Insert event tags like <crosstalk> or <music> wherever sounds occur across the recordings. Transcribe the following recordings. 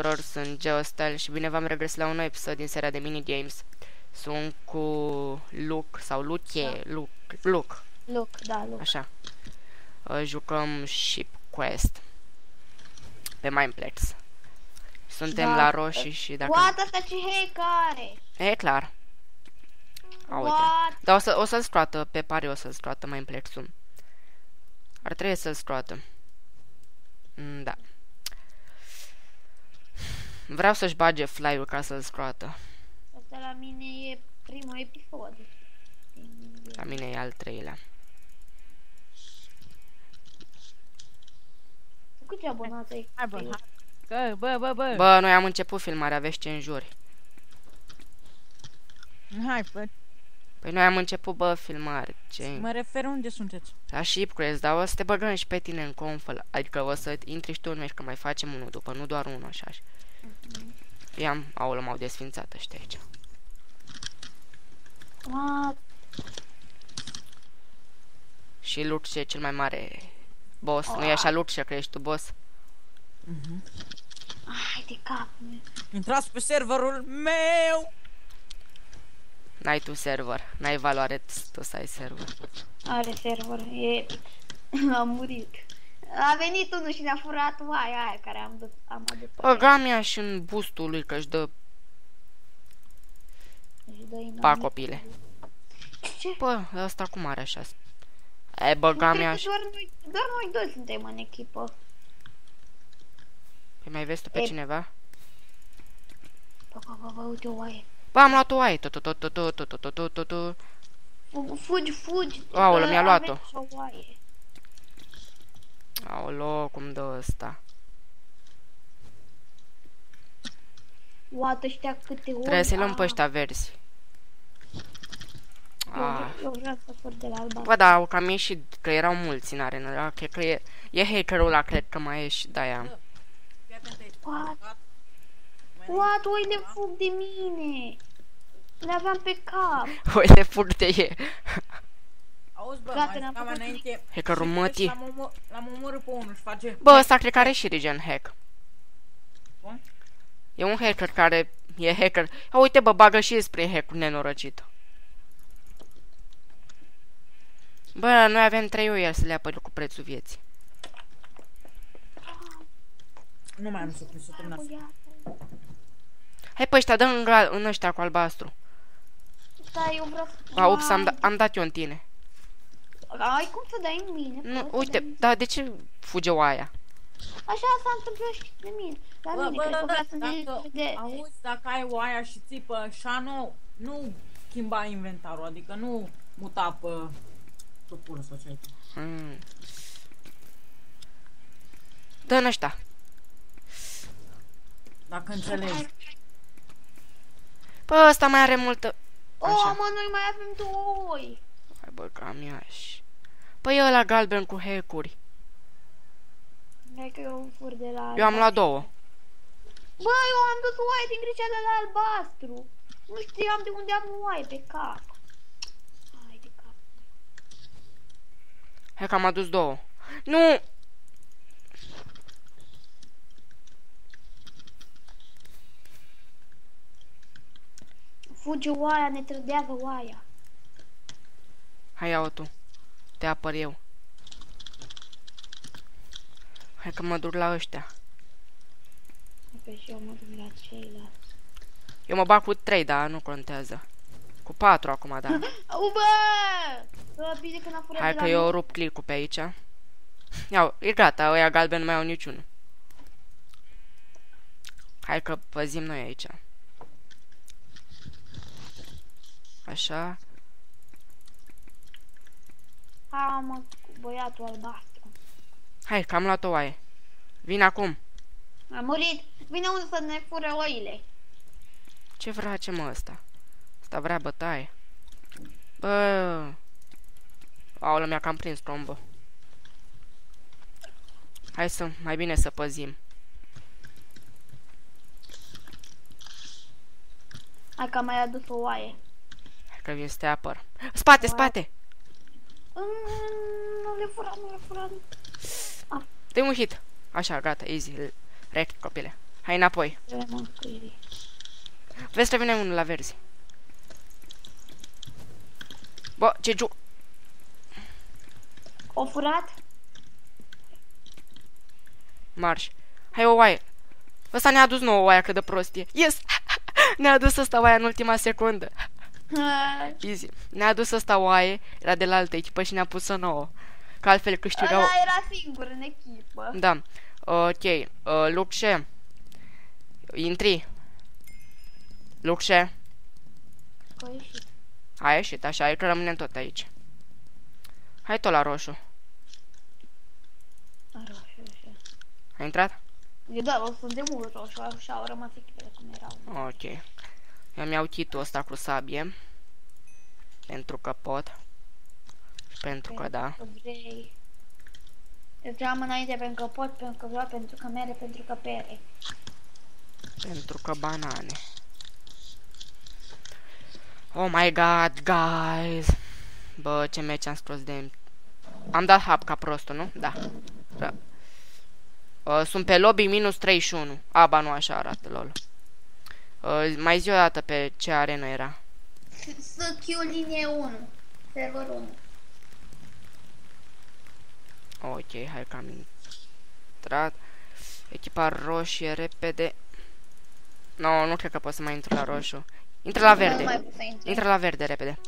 tuturor, sunt Geostel și bine v-am regres la un nou episod din seria de minigames. Sunt cu Luke sau Luke, Da. Luke, Luke, Luc, da, Luc. așa. Uh, Jucăm Ship Quest pe Mineplex. Suntem Da. la roșii și dacă... What? Asta ce hack are? E clar. A, uite. What? Dar o, să, o să-l scoată, pe pare o să-l scoată Mineplex-ul. Ar trebui să-l scoată. Mm, Da. Vreau să-și bage fly-ul ca să-l scoată. Asta la mine e primul episod. La mine e al treilea. Câți abonați ai? Hai bă, pe hai. Bă, bă, bă, bă. Bă, noi am început filmarea, vezi ce înjuri. Hai, bă. Păi noi am început, bă, filmare. Ce? Mă refer unde sunteți. La Shipcrest, dar o să te băgăm și pe tine în confă. Adică o să intri și tu în meci, că mai facem unul după, nu doar unul așa. I-am, aolă, m-au desfințat ăștia aici. What? Și Luce e cel mai mare boss. Nu e așa, Luce, că ești tu boss? Ai de cap. meu. Intrați pe serverul meu! N-ai tu server. N-ai valoare tu să ai server. Are server, e epic. <clears throat> Am murit. A venit unul și ne-a furat oaia aia care am, dus, am adus. Băga-mi și în bustul lui, că își dă Și dă inamic. pa copile. Ce? Bă, ăsta cum are așa? E, băga-mi Cred că și... doar noi, doar noi doi suntem în echipă. Păi mai vezi tu pe E- cineva? Bă, bă, bă, bă, uite o oaie. Bă, am luat o oaie. Tu, tu, tu, tu, tu, tu, tu, tu, tu, tu, tu. Fu- Fugi, fugi. Aoleu, că mi-a avem luat-o. Și o oaie. Aolo, cum dă ăsta. What, ăștia câte ori. Trebuie să-i luăm pe Ah, ăștia verzi. Eu, Ah. vreau- eu vreau să fur de la albastru. Bă, dar au cam ieșit, că erau mulți în arenă, da? Cred că e, e hackerul ăla, cred că mai e și de-aia. Fii atent aici. What? What, oile fug de mine. Le aveam pe cap. Uite, fug de e. Auzi, bă, Gata, mai ne-am stau mai făcut înainte. Hackerul Și mătii. L-am omor- l-am omorât pe unul și face... Bă, ăsta cred că are și regen hack. Bun. E un hacker care e hacker. A, uite, bă, bagă și el spre hack nenorocit. Bă, noi avem trei oi, el să le apăre cu prețul vieții. Nu mai am să să terminat. Băiatul. Hai pe ăștia, dă în, gal- în ăștia cu albastru. Da, eu vreau să... A, ups, am, da- am dat eu în tine. Ai cum să dai în mine? Nu, Poți să uite, dai în- dar de ce fuge oaia? Așa s-a întâmplat și de mine. La Bă, mine, bă, cred da, că da, vrea să ne dacă, de... auzi, dacă ai oaia și țipă șano, nu schimba inventarul, adică nu muta pe topul sau ce ai tu. Hmm. Dă în ăștia. Dacă înțelegi. Bă, ăsta mai are multă... Oh, Așa. mă, noi mai avem două oi. Hai bă, cam iași. Păi e ăla galben cu hack-uri. Hai că eu fur de la... Eu am luat două. Bă, eu am dus oaie din greșeală la albastru. Nu știam de unde am oaie pe cap. Hai de cap. Hai că am adus două. Nu! Fuge oaia, ne trădează oaia. Hai ia-o tu. Te apăr eu. Hai că mă duc la ăștia. Hai că și eu mă duc la ceilalți. Eu mă bag cu trei, dar nu contează. Cu patru acum, da. <laughs> Au, bă! Bă, bine că n-a furat Hai de că la eu mine. rup click pe aici. Iau, e gata, ăia galben nu mai au niciunul. Hai că păzim noi aici. Așa. Ha, mă, cu băiatul albastru. Hai, că am luat o oaie. Vin acum. Am murit. Vine unul să ne fure oile. Ce vrea ce mă ăsta? Ăsta vrea bătaie. Bă. Aolă, mi-a cam prins combo. Hai să, mai bine să păzim. Hai că am mai adus o oaie. Hai că vin să te apăr. Spate, Oaie. spate! Mm, Nu le fura, nu le fura. Dă un hit. Așa, gata, easy. Rect, copile. Hai înapoi. Vrem mântuirii. Vezi că vine unul la verzi. Bă, ce giu... O furat? Marș. Hai o oaie. Ăsta ne-a adus nouă oaia cât de prostie. Yes! <laughs> ne-a adus ăsta oaia în ultima secundă. Hai. Easy. Ne-a adus ăsta oaie, era de la altă echipă și ne-a pus-o nouă. Că altfel câștigau... Ăla era singur în echipă. Da. Ok. Uh, Luxe. Intri. Luxe. Că a ieșit. A ieșit, așa, e că rămânem tot aici. Hai tot la roșu. A, roșu, așa. Ai intrat? E da, o sunt de mult roșu, așa au rămas echipele cum erau. Ok. Eu mi-au chitul ăsta cu sabie. Pentru că pot. Și pentru că da. Că vrei. Eu vreau înainte pentru că pot, pentru că vreau, pentru că mere, pentru că pere. Pentru că banane. Oh my god, guys. Bă, ce meci am scos de... Am dat hap ca prostul, nu? Da. da. Uh, sunt pe lobby minus 31. Aba nu așa arată, lol. Uh, mai zi o dată pe ce arenă era. SQ linie 1. Server 1. Ok, hai că am intrat. Echipa roșie, repede. No, nu cred că pot să mai intru la roșu. Intră la Nu mai verde. pot să intri. Intră la verde, repede.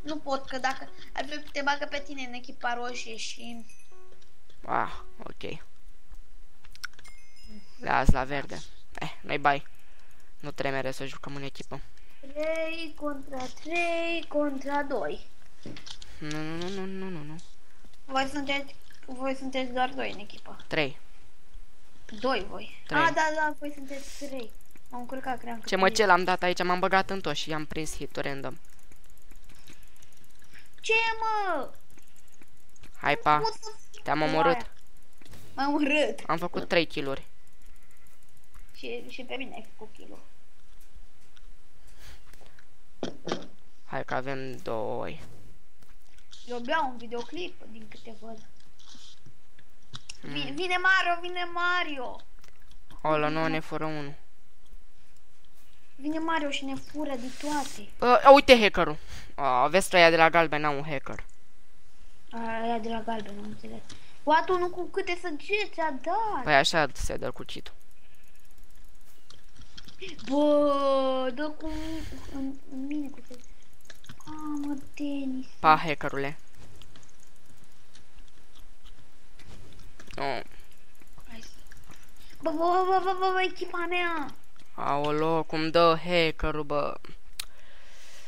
Nu pot, că dacă altfel te bagă pe tine în echipa roșie și... Ah, ok. Las la verde. Eh, noi bai. Nu tremere să jucăm în echipă. 3 contra 3 contra 2. Nu, nu, nu, nu, nu, nu, nu. Voi sunteți, voi sunteți doar 2 în echipă. 3. 2 voi. Trei. Ah, da, da, voi sunteți 3. M-am încurcat, cream că Ce trei. măcel am dat aici, m-am băgat în tot și i-am prins hit random. Ce, mă? Hai, pa. Cum să- Te-am omorât. M-am urât. Am făcut 3 kill-uri. Și, și pe mine ai făcut kill Hai că avem doi. Eu beau un videoclip, din câte văd. Mm. Vine, vine Mario, vine Mario! Olo, nu ne fură unul. Vine Mario și ne fură de toate. Uh, uite hackerul. Uh, vezi că ăia de la galben au un hacker. Aia de la galben, am înțeles. Poate unul cu câte săgeți a dat. Păi așa se dă cu citul. Bă, dă cu în, în mine cu săgeți. Ah, mă, Denis. Pa, hackerule. Oh. Hai să... Bă, bă, bă, bă, bă, bă, bă, echipa mea. Aolo, cum dă hackerul, bă.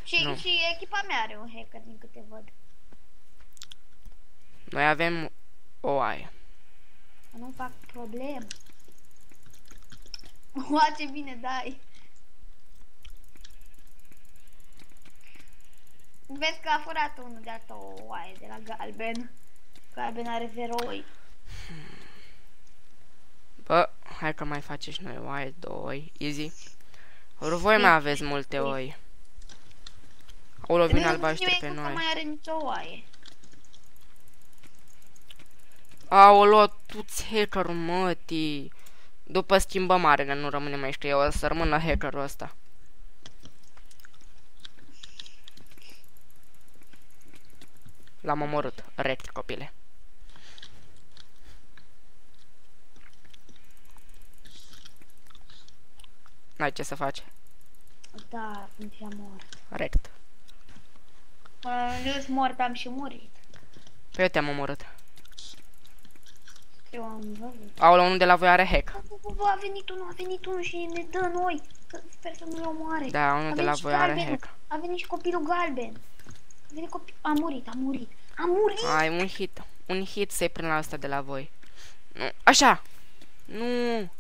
Și, Nu. și echipa mea are un hacker, din câte văd. Noi avem o aie. Nu fac problem. <laughs> Ua, ce bine dai. Vezi că a furat unul de altă o oaie de la galben. Galben are zeroi. Bă, hai că mai face și noi o aie, două oi. Easy. Ori voi mai aveți multe oi. Aolo, vin albaștri pe Nu noi. mai are nicio oaie. Aolo, tu-ți hackerul, mătii. După schimbăm arena, nu rămâne mai știu eu, o să rămână hackerul ăsta. L-am omorât, rect, copile. N-ai ce să faci, Da, sunt ea mort. rect. Eu sunt mort, am și murit. Pe eu te-am omorât. Eu am văzut. Aolo, unul de la voi are hack. Bă, bă, bă, a venit unul, a venit unul și ne dă noi. Că Sper să nu-l omoare. Da, unul A de la venit și voi are galbenul. hack. A venit și copilul galben. A venit copil... A murit, a murit. A murit! Ai un hit. Un hit să-i prind la asta de la voi. Nu. Așa. Nu.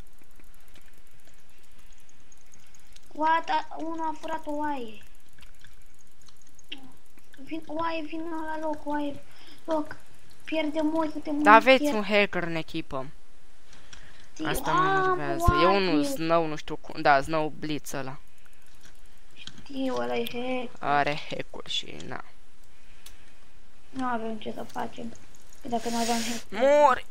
What? A, unul a furat o oaie. Vin, oaie, vin la loc, oaie, loc. Pierdem oi, suntem Dar aveți pierd- un hacker în echipă. Știu. Asta mă Ah, enervează. E unul oaie. Snow, nu știu cum. Da, Snow Blitz ăla. Știu, ăla e hack. Are hack-uri și na. Nu avem ce să facem. Că dacă nu aveam hack. Mori!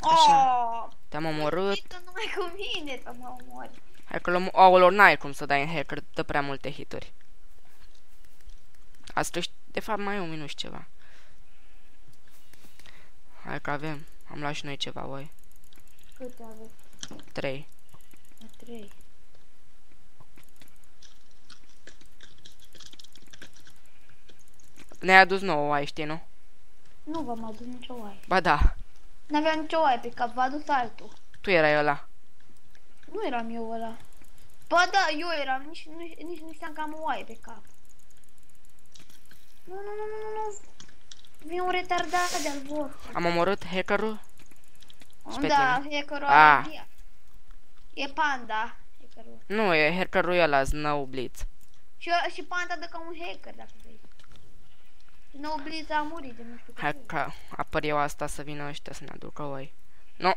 Oh, Te-am omorât. Zic că numai cu mine să mă omori. Hai că luăm... Aolor, n-ai cum să dai în hacker, dă prea multe hituri. Asta ești... De fapt, mai e un minut și ceva. Hai că avem. Am luat și noi ceva, voi. Câte aveți? Trei. La trei. Ne-ai adus nouă oaie, știi, nu? Nu v-am adus nicio oaie. Ba da. N-aveam nicio oaie pe cap, v-a adus altul. Tu erai ăla. Nu eram eu ăla. Ba da, eu eram, nici, nici, nici nu știam că am o oaie pe cap. Nu, nu, nu, nu, nu, nu. Vine un retardat de-al vostru. Am omorât hackerul. Și pe Da, tine? hackerul Ah. are E panda. Hackerul. Nu, e hackerul ăla, Snow Blitz. Și, și panda dă ca un hacker, dacă vrei. No Blitz a murit de nu știu Hai cât. că apăr eu asta să vină ăștia să ne aducă oai. Nu,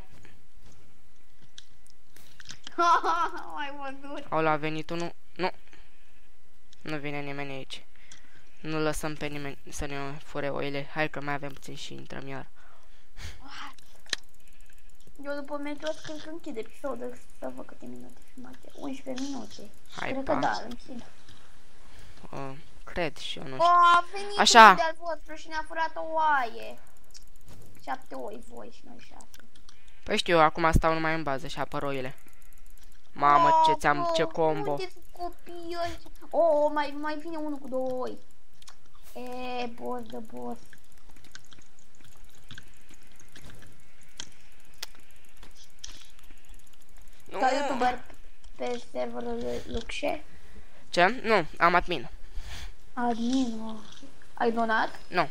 <laughs> Ai văzut. au a venit unul. Nu. Nu vine nimeni aici. Nu lăsăm pe nimeni să ne fure oile. Hai că mai avem puțin și intrăm iar. Eu după meciul ăsta cred că închid episodul să văd câte minute filmate. 11 minute. Hai, cred pa. că da, îl închid. Uh, cred și eu nu O, știu. a venit Așa. Așa. de-al vostru și ne-a furat o oaie. Șapte oi voi și noi șase. Păi știu, eu acum stau numai în bază și apăr oile. Mamă, ce Oh, ți-am, ce bă, combo. Unde sunt copiii ăștia? Oh, mai, mai vine unul cu două oi. E, boss de boss. Nu. Ca youtuber pe serverul lui Luxe. Ce? Nu, am admin. Admin, oh. Ai donat? Nu.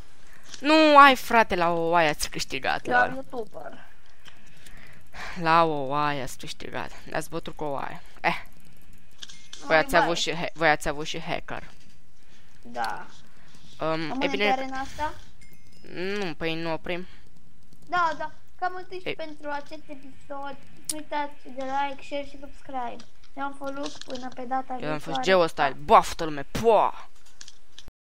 Nu ai frate la o oaie ați câștigat. Eu La, am youtuber. la o oaie ați câștigat. Ne-ați bătut cu o oaie. Eh, voi Ați ați avut bai. și, he- voi ați avut și hacker. Da. Um, e Rămâne bine, pe arena asta? nu, păi nu oprim. Da, da. Cam atât și Ei. pentru acest episod. Nu uitați de like, share și subscribe. Eu am fost Luc, până pe data Eu am fost viitoare. Geostyle. Baftă lume, poa!